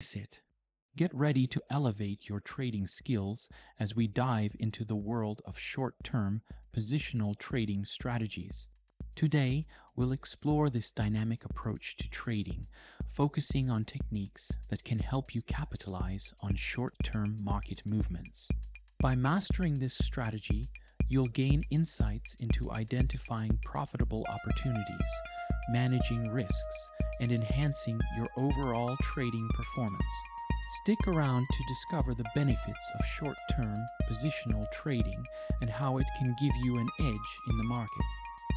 Sit. Get ready to elevate your trading skills as we dive into the world of short term positional trading strategies. Today, we'll explore this dynamic approach to trading, focusing on techniques that can help you capitalize on short term market movements. By mastering this strategy, you'll gain insights into identifying profitable opportunities, managing risks, and enhancing your overall trading performance. Stick around to discover the benefits of short term positional trading and how it can give you an edge in the market.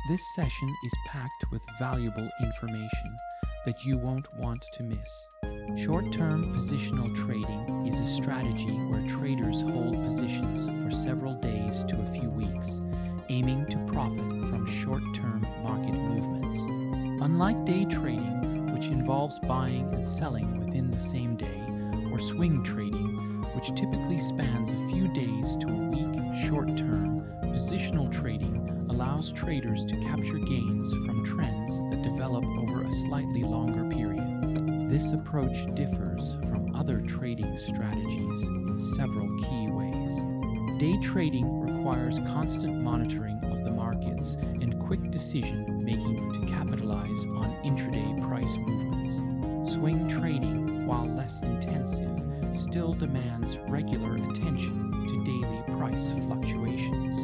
This session is packed with valuable information that you won't want to miss. Short term positional trading is a strategy where traders hold positions for several days to a few weeks, aiming to profit from short term market movements. Unlike day trading, involves buying and selling within the same day, or swing trading, which typically spans a few days to a week short term, positional trading allows traders to capture gains from trends that develop over a slightly longer period. This approach differs from other trading strategies in several key ways. Day trading requires constant monitoring of the markets and quick decision making to capitalize on intraday price. Swing trading, while less intensive, still demands regular attention to daily price fluctuations.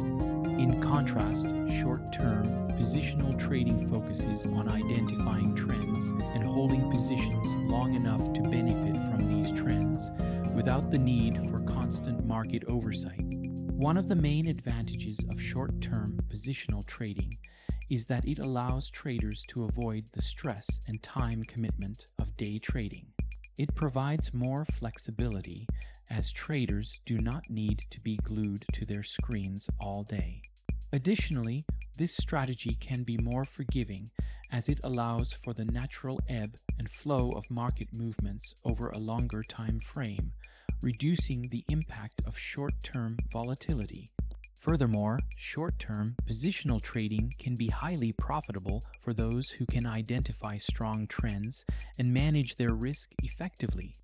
In contrast, short term, positional trading focuses on identifying trends and holding positions long enough to benefit from these trends without the need for constant market oversight. One of the main advantages of short term positional trading is that it allows traders to avoid the stress and time commitment of day trading. It provides more flexibility as traders do not need to be glued to their screens all day. Additionally, this strategy can be more forgiving as it allows for the natural ebb and flow of market movements over a longer time frame, reducing the impact of short term volatility. Furthermore, short term positional trading can be highly profitable for those who can identify strong trends and manage their risk effectively.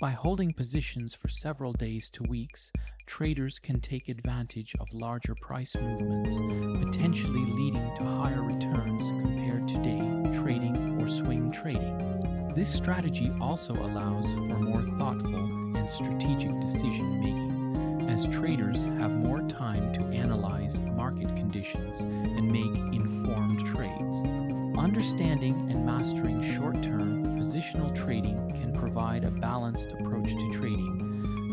By holding positions for several days to weeks, traders can take advantage of larger price movements, potentially leading to higher returns compared to day trading or swing trading. This strategy also allows for more thoughtful and strategic decision making, as traders have more time to analyze market conditions and make informed trades. Understanding and mastering short term positional trading can provide a balanced approach to trading,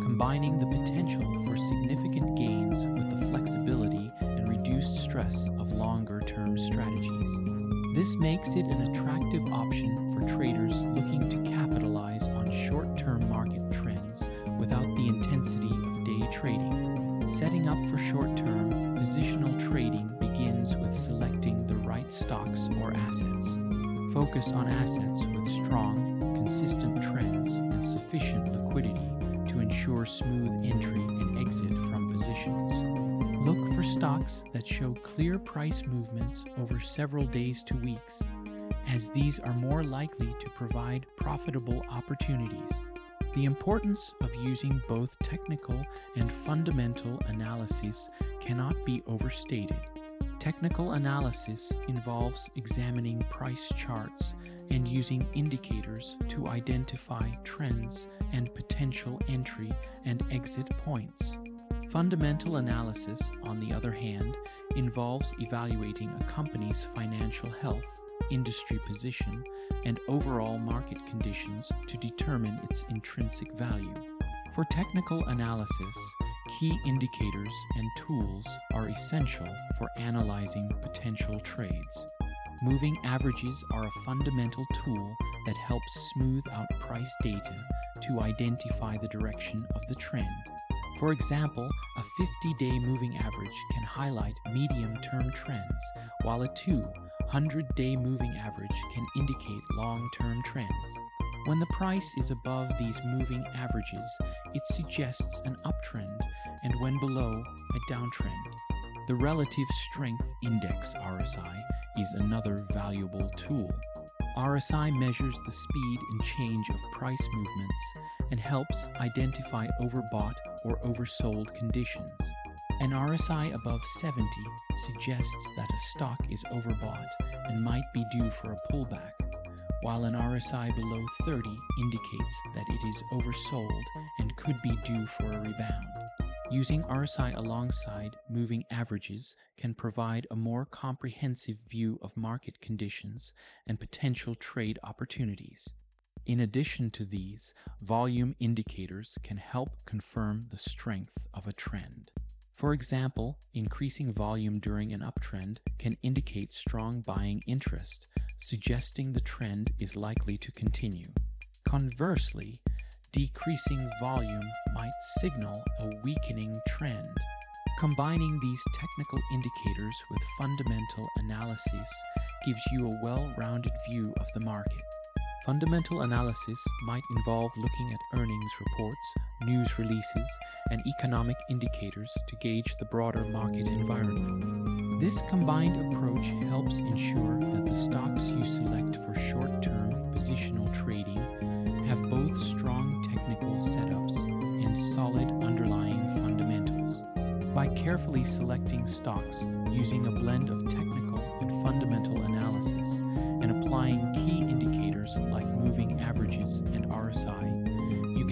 combining the potential for significant gains with the flexibility and reduced stress of longer term strategies. This makes it an attractive option for traders looking to capitalize on short trading. Setting up for short term positional trading begins with selecting the right stocks or assets. Focus on assets with strong, consistent trends and sufficient liquidity to ensure smooth entry and exit from positions. Look for stocks that show clear price movements over several days to weeks, as these are more likely to provide profitable opportunities. The importance of using both technical and fundamental analysis cannot be overstated. Technical analysis involves examining price charts and using indicators to identify trends and potential entry and exit points. Fundamental analysis, on the other hand, involves evaluating a company's financial health, industry position, and overall market conditions to determine its intrinsic value. For technical analysis, key indicators and tools are essential for analyzing potential trades. Moving averages are a fundamental tool that helps smooth out price data to identify the direction of the trend. For example, a 50 day moving average can highlight medium term trends, while a 200 day moving average can indicate long term trends. When the price is above these moving averages, it suggests an uptrend, and when below, a downtrend. The Relative Strength Index RSI is another valuable tool. RSI measures the speed and change of price movements and helps identify overbought or oversold conditions. An RSI above 70 suggests that a stock is overbought and might be due for a pullback, while an RSI below 30 indicates that it is oversold and could be due for a rebound. Using RSI alongside moving averages can provide a more comprehensive view of market conditions and potential trade opportunities. In addition to these, volume indicators can help confirm the strength of a trend. For example, increasing volume during an uptrend can indicate strong buying interest, suggesting the trend is likely to continue. Conversely, decreasing volume might signal a weakening trend. Combining these technical indicators with fundamental analysis gives you a well rounded view of the market. Fundamental analysis might involve looking at earnings reports, news releases, and economic indicators to gauge the broader market environment. This combined approach helps ensure that the stocks you select for short term positional trading have both strong technical setups and solid underlying fundamentals. By carefully selecting stocks using a blend of technical and fundamental analysis and applying key indicators like moving averages and RSI,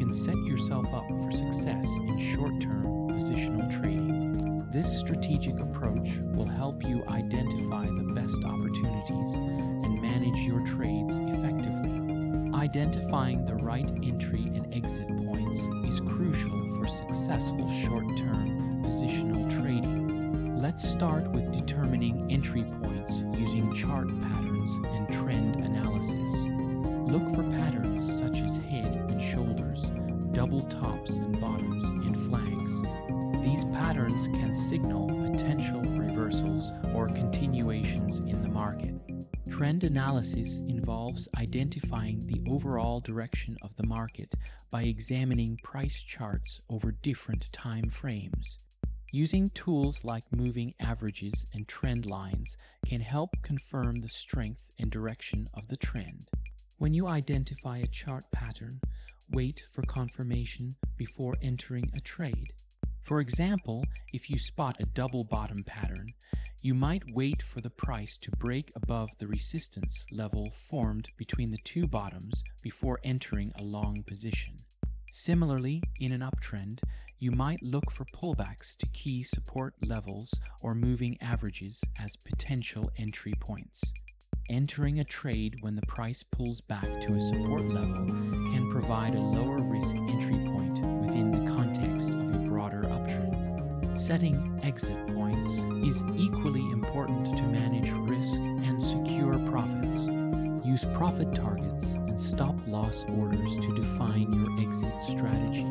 can set yourself up for success in short term positional trading. This strategic approach will help you identify the best opportunities and manage your trades effectively. Identifying the right entry and exit points is crucial for successful short term positional trading. Let's start with determining entry points using chart patterns analysis involves identifying the overall direction of the market by examining price charts over different time frames. Using tools like moving averages and trend lines can help confirm the strength and direction of the trend. When you identify a chart pattern, wait for confirmation before entering a trade. For example, if you spot a double bottom pattern, you might wait for the price to break above the resistance level formed between the two bottoms before entering a long position. Similarly, in an uptrend, you might look for pullbacks to key support levels or moving averages as potential entry points. Entering a trade when the price pulls back to a support level can provide a lower risk entry point within the context of a broader uptrend. Setting exit points is equally profit targets and stop loss orders to define your exit strategy.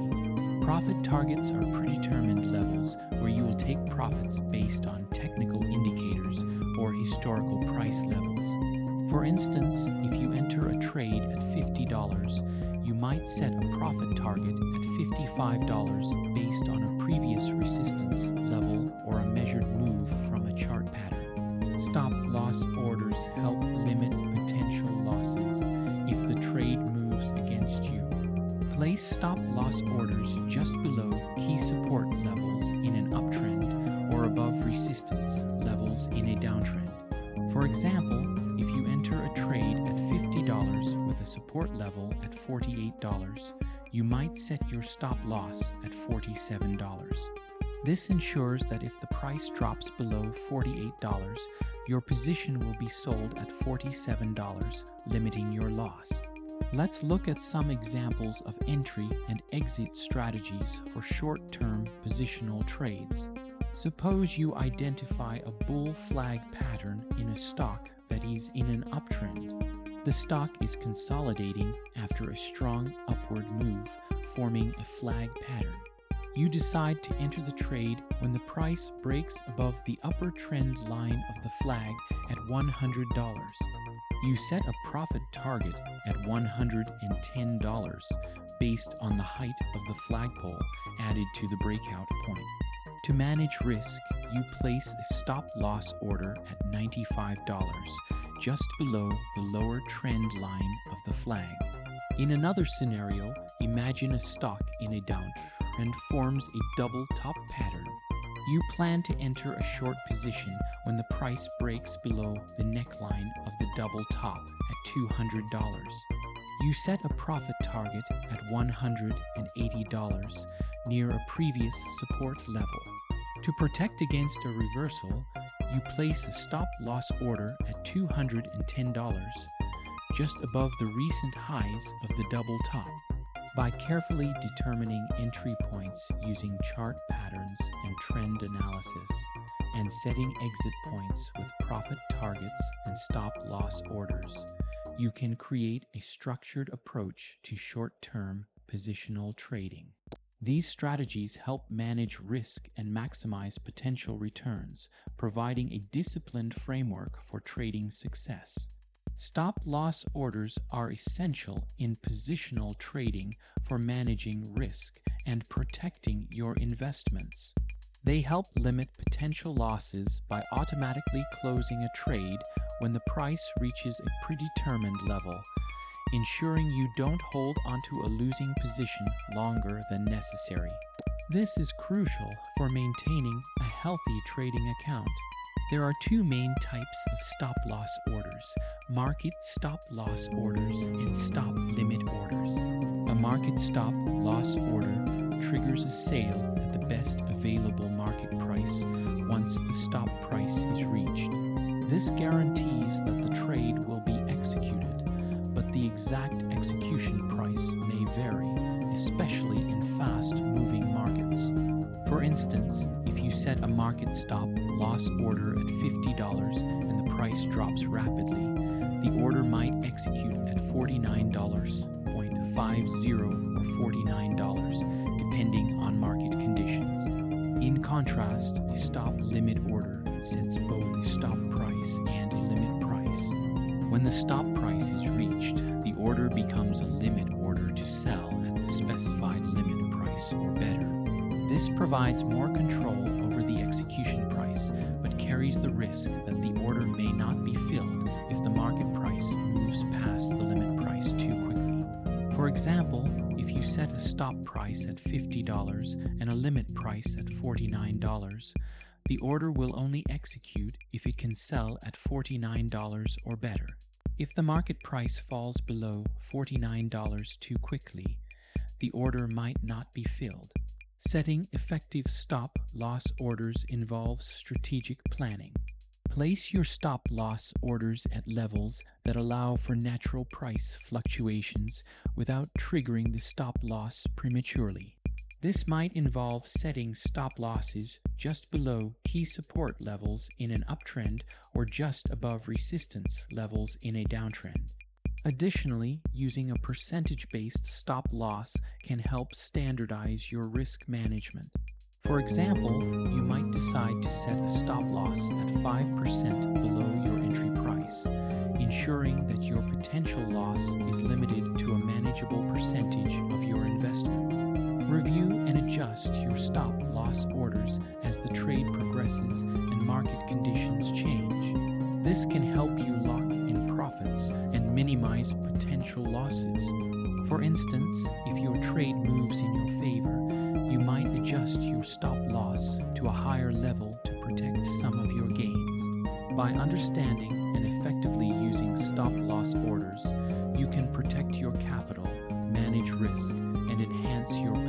Profit targets are predetermined levels where you will take profits based on technical indicators or historical price levels. For instance, if you enter a trade at $50, you might set a profit target at $55 based on a previous resistance For example, if you enter a trade at $50 with a support level at $48, you might set your stop loss at $47. This ensures that if the price drops below $48, your position will be sold at $47, limiting your loss. Let's look at some examples of entry and exit strategies for short term positional trades. Suppose you identify a bull flag pattern in a stock that is in an uptrend. The stock is consolidating after a strong upward move, forming a flag pattern. You decide to enter the trade when the price breaks above the upper trend line of the flag at $100. You set a profit target at $110 based on the height of the flagpole added to the breakout point. To manage risk, you place a stop loss order at $95 just below the lower trend line of the flag. In another scenario, imagine a stock in a downtrend and forms a double top pattern. You plan to enter a short position when the price breaks below the neckline of the double top at $200. You set a profit target at $180 near a previous support level. To protect against a reversal, you place a stop loss order at $210, just above the recent highs of the double top. By carefully determining entry points using chart patterns and trend analysis, and setting exit points with profit targets and stop loss orders, you can create a structured approach to short term positional trading. These strategies help manage risk and maximize potential returns, providing a disciplined framework for trading success. Stop loss orders are essential in positional trading for managing risk and protecting your investments. They help limit potential losses by automatically closing a trade when the price reaches a predetermined level ensuring you don't hold onto a losing position longer than necessary. This is crucial for maintaining a healthy trading account. There are two main types of stop loss orders market stop loss orders and stop limit orders. A market stop loss order triggers a sale at the best available market price once the stop price is reached. This guarantees that the trade will be the exact execution price may vary, especially in fast moving markets. For instance, if you set a market stop loss order at $50 and the price drops rapidly, the order might execute at $49.50 or $49, depending on market conditions. In contrast, a stop limit order sets both a stop price and a limit price. When the stop price is reached, the order becomes a limit order to sell at the specified limit price or better. This provides more control over the execution price, but carries the risk that the order may not be filled if the market price moves past the limit price too quickly. For example, if you set a stop price at $50 and a limit price at $49, the order will only execute if it can sell at $49 or better. If the market price falls below $49 too quickly, the order might not be filled. Setting effective stop loss orders involves strategic planning. Place your stop loss orders at levels that allow for natural price fluctuations without triggering the stop loss prematurely. This might involve setting stop losses just below key support levels in an uptrend or just above resistance levels in a downtrend. Additionally, using a percentage based stop loss can help standardize your risk management. For example, you might decide to set a stop loss at 5% below your entry price, ensuring that your potential loss is limited to a manageable percentage of your investment. Review and adjust your stop loss orders as the trade progresses and market conditions change. This can help you lock in profits and minimize potential losses. For instance, if your trade moves in your favor, you might adjust your stop loss to a higher level to protect some of your gains. By understanding and effectively using stop loss orders, you can protect your capital, manage risk, and enhance your.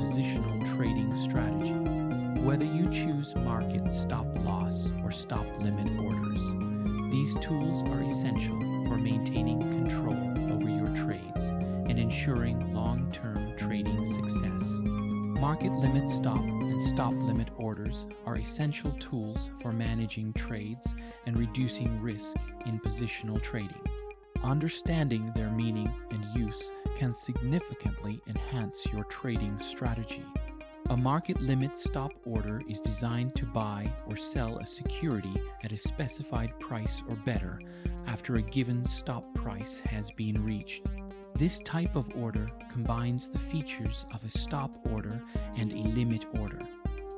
Whether you choose market stop loss or stop limit orders, these tools are essential for maintaining control over your trades and ensuring long term trading success. Market limit stop and stop limit orders are essential tools for managing trades and reducing risk in positional trading. Understanding their meaning and use can significantly enhance your trading strategy. A market limit stop order is designed to buy or sell a security at a specified price or better after a given stop price has been reached. This type of order combines the features of a stop order and a limit order.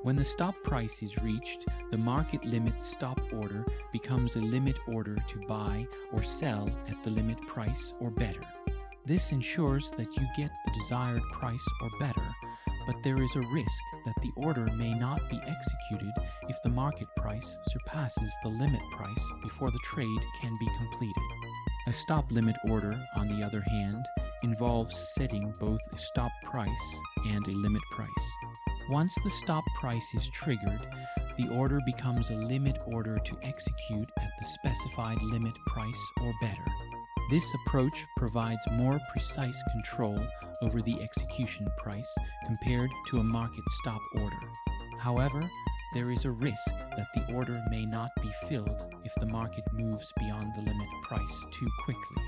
When the stop price is reached, the market limit stop order becomes a limit order to buy or sell at the limit price or better. This ensures that you get the desired price or better, but there is a risk that the order may not be executed if the market price surpasses the limit price before the trade can be completed. A stop limit order, on the other hand, involves setting both a stop price and a limit price. Once the stop price is triggered, the order becomes a limit order to execute at the specified limit price or better. This approach provides more precise control over the execution price compared to a market stop order. However, there is a risk that the order may not be filled if the market moves beyond the limit price too quickly.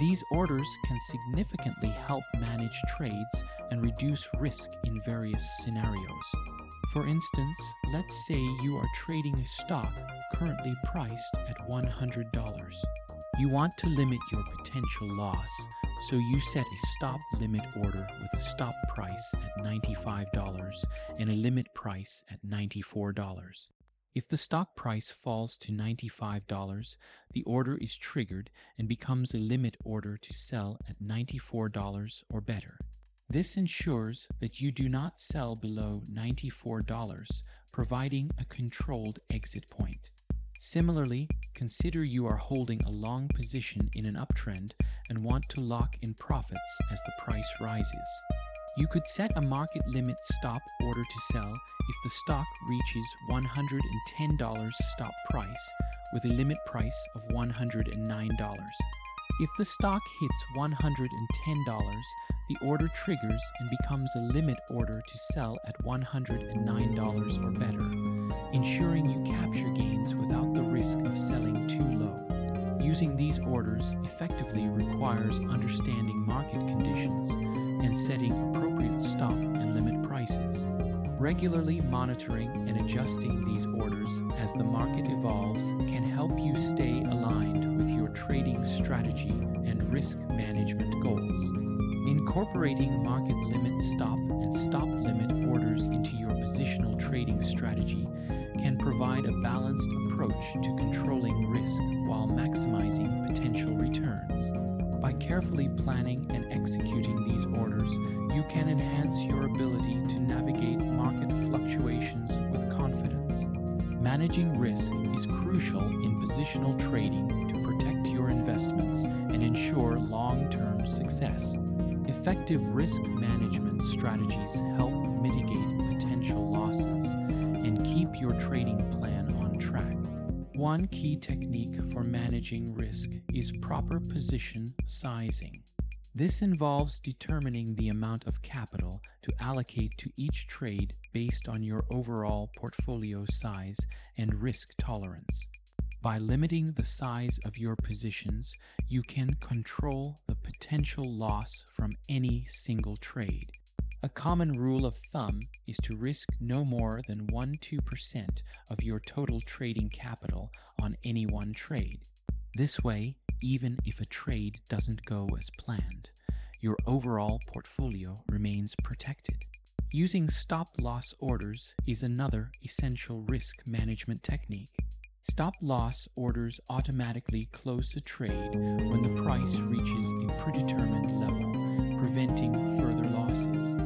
These orders can significantly help manage trades and reduce risk in various scenarios. For instance, let's say you are trading a stock currently priced at $100. You want to limit your potential loss, so you set a stop limit order with a stop price at $95 and a limit price at $94. If the stock price falls to $95, the order is triggered and becomes a limit order to sell at $94 or better. This ensures that you do not sell below $94, providing a controlled exit point. Similarly, consider you are holding a long position in an uptrend and want to lock in profits as the price rises. You could set a market limit stop order to sell if the stock reaches $110 stop price with a limit price of $109. If the stock hits $110, the order triggers and becomes a limit order to sell at $109 or better, ensuring you capture gains without the risk of selling too low. Using these orders effectively requires understanding market conditions and setting appropriate stop and limit prices. Regularly monitoring and adjusting these orders as the market evolves can help you stay aligned your trading strategy and risk management goals. Incorporating market limit stop and stop limit orders into your positional trading strategy can provide a balanced approach to controlling risk while maximizing potential returns. By carefully planning and executing these orders, you can enhance your ability to navigate market fluctuations with confidence. Managing risk is crucial in positional trading success. Effective risk management strategies help mitigate potential losses and keep your trading plan on track. One key technique for managing risk is proper position sizing. This involves determining the amount of capital to allocate to each trade based on your overall portfolio size and risk tolerance. By limiting the size of your positions, you can control the potential loss from any single trade. A common rule of thumb is to risk no more than 1 2% of your total trading capital on any one trade. This way, even if a trade doesn't go as planned, your overall portfolio remains protected. Using stop loss orders is another essential risk management technique. Stop loss orders automatically close a trade when the price reaches a predetermined level, preventing further losses.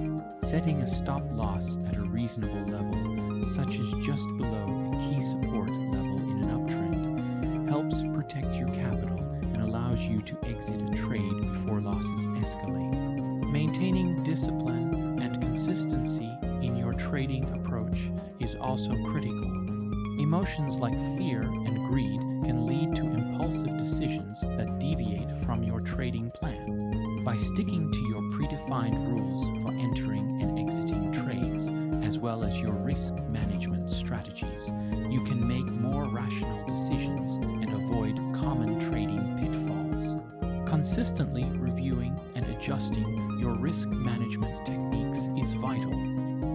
Setting a stop loss at a reasonable level, such as just below a key support level in an uptrend, helps protect your capital and allows you to exit a trade before losses escalate. Maintaining discipline and consistency in your trading approach is also critical. Emotions like fear and greed can lead to impulsive decisions that deviate from your trading plan. By sticking to your predefined rules for entering and exiting trades, as well as your risk management strategies, you can make more rational decisions and avoid common trading pitfalls. Consistently reviewing and adjusting your risk management techniques is vital.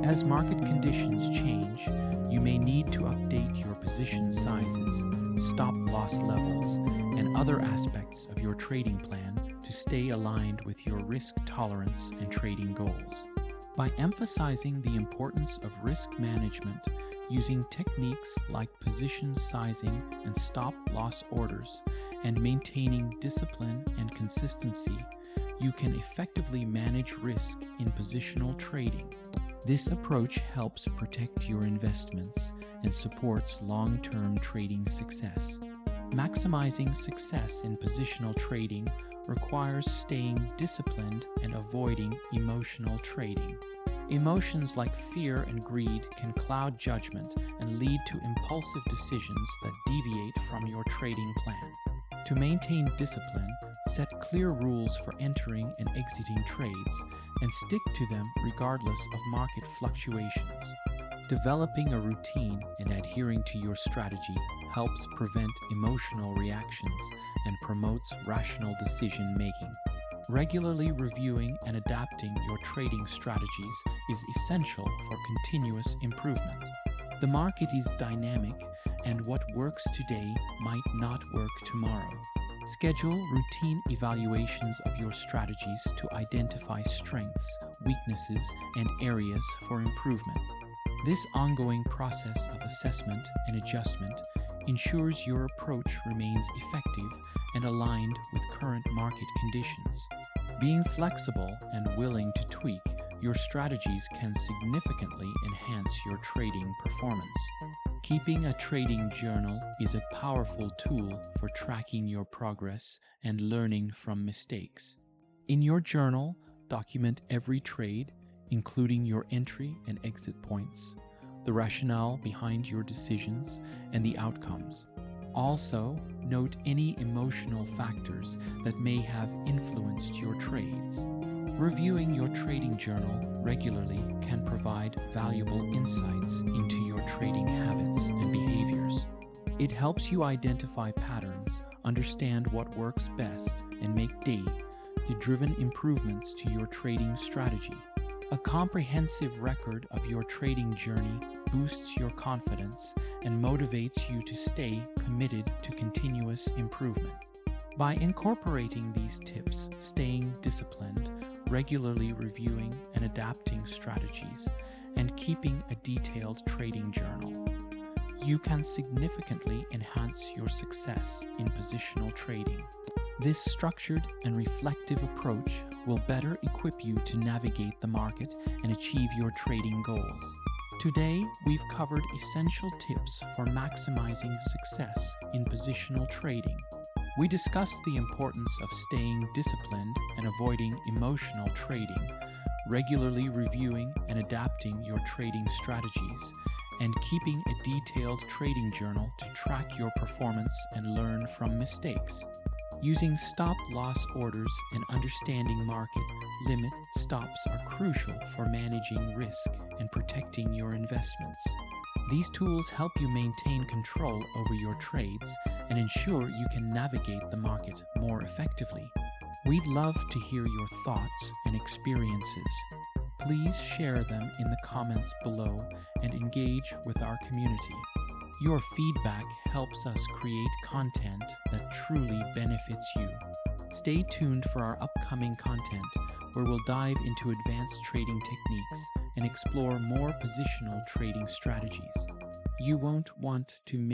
As market conditions change, trading plan to stay aligned with your risk tolerance and trading goals. By emphasizing the importance of risk management using techniques like position sizing and stop loss orders and maintaining discipline and consistency, you can effectively manage risk in positional trading. This approach helps protect your investments and supports long term trading success. Maximizing success in positional trading requires staying disciplined and avoiding emotional trading. Emotions like fear and greed can cloud judgment and lead to impulsive decisions that deviate from your trading plan. To maintain discipline, set clear rules for entering and exiting trades and stick to them regardless of market fluctuations. Developing a routine and adhering to your strategy helps prevent emotional reactions and promotes rational decision making. Regularly reviewing and adapting your trading strategies is essential for continuous improvement. The market is dynamic, and what works today might not work tomorrow. Schedule routine evaluations of your strategies to identify strengths, weaknesses, and areas for improvement. This ongoing process of assessment and adjustment ensures your approach remains effective and aligned with current market conditions. Being flexible and willing to tweak your strategies can significantly enhance your trading performance. Keeping a trading journal is a powerful tool for tracking your progress and learning from mistakes. In your journal, document every trade, including your entry and exit points, the rationale behind your decisions, and the outcomes. Also, note any emotional factors that may have influenced your trades. Reviewing your trading journal regularly can provide valuable insights into your trading habits and behaviors. It helps you identify patterns, understand what works best, and make day driven improvements to your trading strategy. A comprehensive record of your trading journey boosts your confidence and motivates you to stay committed to continuous improvement. By incorporating these tips, staying disciplined, regularly reviewing and adapting strategies, and keeping a detailed trading journal, you can significantly enhance your success in positional trading. This structured and reflective approach will better equip you to navigate the market and achieve your trading goals. Today, we've covered essential tips for maximizing success in positional trading. We discussed the importance of staying disciplined and avoiding emotional trading, regularly reviewing and adapting your trading strategies, and keeping a detailed trading journal to track your performance and learn from mistakes. Using stop loss orders and understanding market limit stops are crucial for managing risk and protecting your investments. These tools help you maintain control over your trades and ensure you can navigate the market more effectively. We'd love to hear your thoughts and experiences. Please share them in the comments below and engage with our community. Your feedback helps us create content that truly benefits you. Stay tuned for our upcoming content where we'll dive into advanced trading techniques and explore more positional trading strategies. You won't want to miss